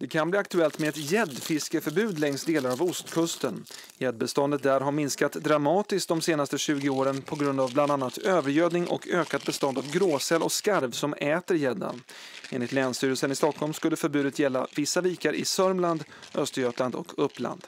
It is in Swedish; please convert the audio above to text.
Det kan bli aktuellt med ett gäddfiskeförbud längs delar av ostkusten. Gäddbeståndet där har minskat dramatiskt de senaste 20 åren på grund av bland annat övergödning och ökat bestånd av gråsäl och skarv som äter gäddan. Enligt Länsstyrelsen i Stockholm skulle förbudet gälla vissa vikar i Sörmland, Östergötland och Uppland.